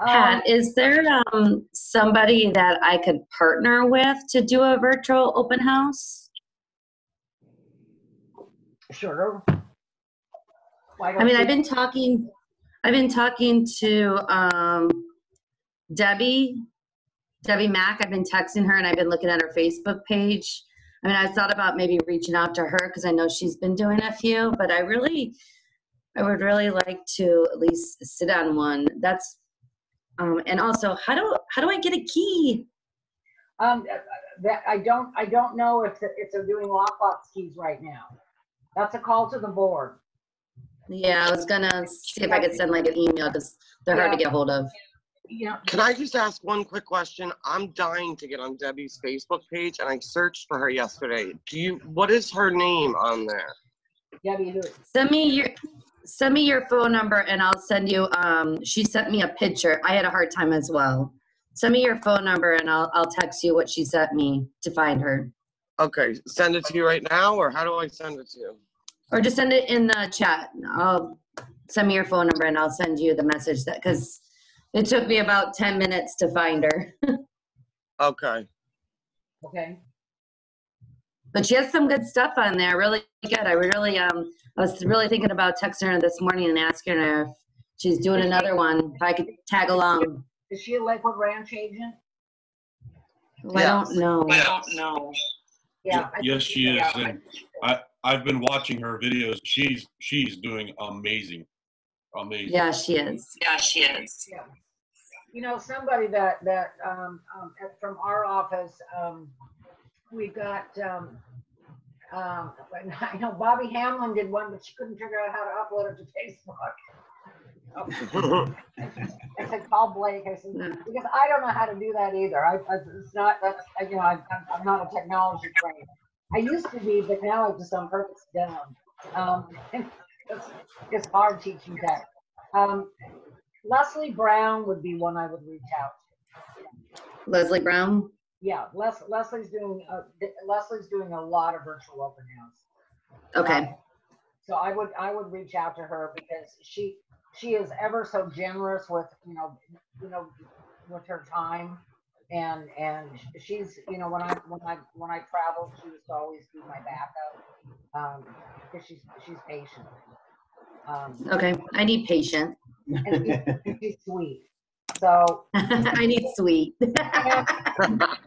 Um, Pat, is there um, somebody that I could partner with to do a virtual open house? Sure. I mean, I've been talking, I've been talking to um, Debbie, Debbie Mack. I've been texting her and I've been looking at her Facebook page. I mean, I thought about maybe reaching out to her because I know she's been doing a few, but I really, I would really like to at least sit on one. That's, um, and also, how do how do I get a key? Um, that, I don't, I don't know if, the- if they're doing lockbox keys right now. That's a call to the board. Yeah, I was gonna see if I could send like an email because they're hard to get hold of. Yeah. Can I just ask one quick question? I'm dying to get on Debbie's Facebook page, and I searched for her yesterday. Do you? What is her name on there? Debbie, who, Send me your send me your phone number and I'll send you um she sent me a picture. I had a hard time as well. Send me your phone number and I'll I'll text you what she sent me to find her. Okay, send it to you right now, or how do I send it to you? Or just send it in the chat. I'll send me your phone number and I'll send you the message that cuz it took me about 10 minutes to find her. Okay. okay, But she has some good stuff on there. Really good. I really um I was really thinking about texting her this morning and asking her if she's doing another one, if I could tag along. is she a Lakewood Ranch agent? I don't know. I don't know. Yeah. I Yes, think she is. yeah. And I, I've been watching her videos. She's she's doing amazing. Amazing. Yeah, she is. Yeah, she is. Yeah. You know, somebody that, that, um, um, from our office, um, we got, um, um, I know Bobby Hamlin did one, but she couldn't figure out how to upload it to Facebook. I said, call Blake. I said, Yeah. because I don't know how to do that either. I, I it's not, that's, I- you know, I'm, I'm- I'm not a technology trained. I used to be, but now I just, on purpose dumb. Um, it's, it's hard teaching that. Um, Leslie Brown would be one I would reach out to. Leslie Brown. Yeah, Les, Leslie's doing, uh, Leslie's doing a lot of virtual open house. Okay. So I would, I would reach out to her because she, she is ever so generous with, you know, you know, with her time. And, and she's, you know, when I, when I, when I traveled, she used to always be my backup. Um, because she's, she's patient. Um, Okay. I need patient. and she's- she's sweet. So, I need sweet.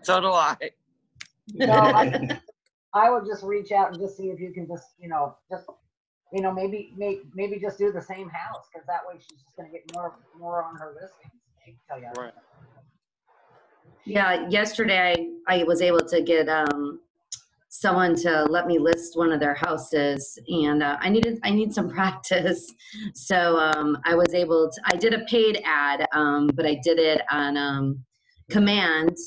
so do I. so I, I would just reach out and just see if you can just, you know, just, you know, maybe, may, maybe just do the same house, because that way she's just gonna get more, more on her listings. She can tell you. Right. Yeah, yesterday I, was able to get um, someone to let me list one of their houses, and uh, I needed I need some practice. So um, I was able to. I did a paid ad, um, but I did it on um, command,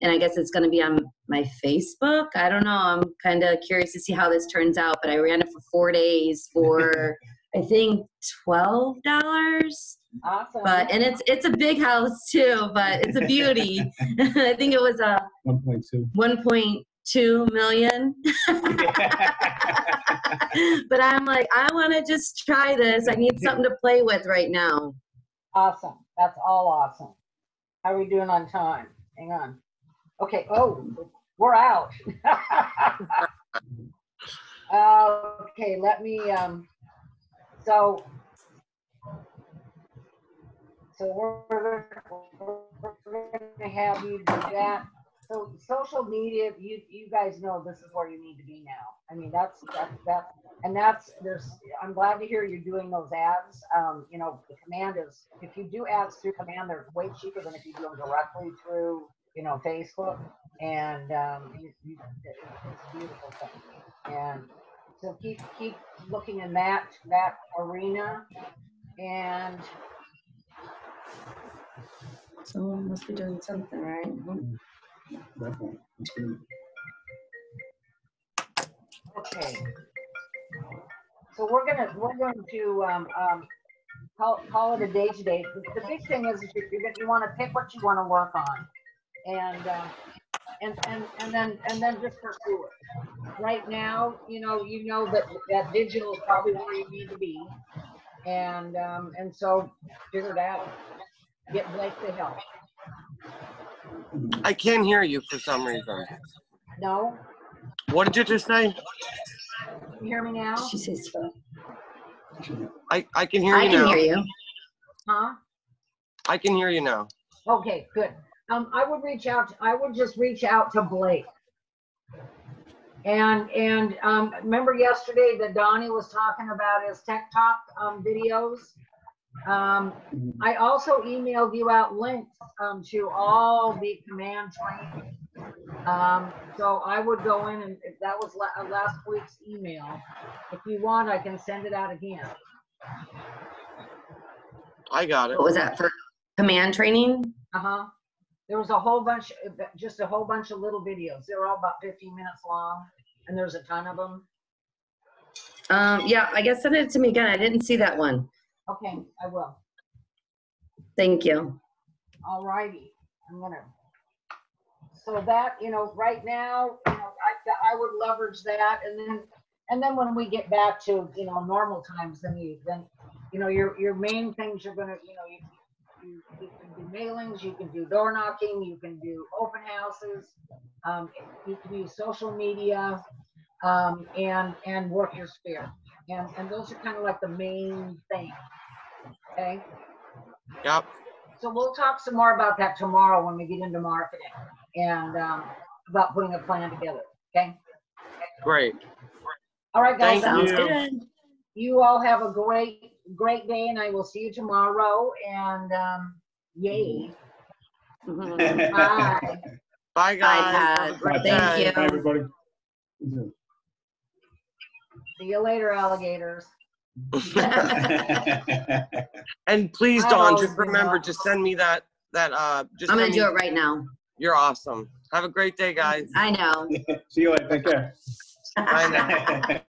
and I guess it's going to be on my Facebook. I don't know. I'm kind of curious to see how this turns out, but I ran it for four days for I think twelve dollars Awesome. but and it's it's a big house too but it's a beauty i think it was a One point two. 1.2 million but i'm like i want to just try this i need something to play with right now Awesome. That's all awesome. How are we doing on time? Hang on. Okay. Oh, we're out. okay. Let me, um, so, so we're, we're gonna have you do that. So social media, you, you guys know this is where you need to be now. I mean, that's, that's, that's, and that's, there's, I'm glad to hear you're doing those ads. Um, you know, the command is, if you do ads through command, they're way cheaper than if you do them directly through, you know, Facebook. And, um, you, you, it's a beautiful thing. And so keep, keep looking in that, that arena. And someone must be doing something right Definitely. It's good. Okay. So we're gonna, we're going to, um, um, call, call it a day today. The- The big thing is, is you're gonna, you wanna pick what you wanna work on. And, um, and, and, and then, and then just pursue it. Right now, you know, you know that, that digital is probably where you need to be. And, um, and so figure it out. Get Blake to help. I can't hear you for some reason. No? What did you just say? You hear me now? she says I, I can hear i you can now. hear you Huh? I can hear you now. Okay, good. Um, I would reach out, I would just reach out to Blake. And, and, um, remember yesterday that Donnie was talking about his Tech Talk, um, videos? Um, I also emailed you out links, um, to all the command training. Um, so I would go in and if that was la- uh, last week's email. If you want, I can send it out again. I got it. what was that for command training Uh-huh. There was a whole bunch, uh, just a whole bunch of little videos. They're all about 15 minutes long, and there's a ton of them. um yeah i guess send it to me again i didn't see that one Okay, I will. thank you All righty. I'm gonna. So that, you know, right now, you know, I, I would leverage that, and then, and then when we get back to, you know, normal times, then you, then, you know, your, your main things you're gonna, you know, you, you, you can do mailings, you can do door knocking, you can do open houses, um, you can use social media, um, and, and work your sphere. And, and those are kind of like the main things. Okay? Yep. So we'll talk some more about that tomorrow when we get into marketing and, um, about putting a plan together. Okay? Great. All right, guys. Thank sounds you. good You all have a great, great day and I will see you tomorrow and, um, yay. Mhm. Bye. Bye, guys. Have a Pat. Thank day. you. Bye, everybody. See you later, alligators. And please, I Dawn, just remember that. to send me that, that, uh, just i'm gonna send do it right now You're awesome. Have a great day, guys. i know See you later. Take care. Bye now.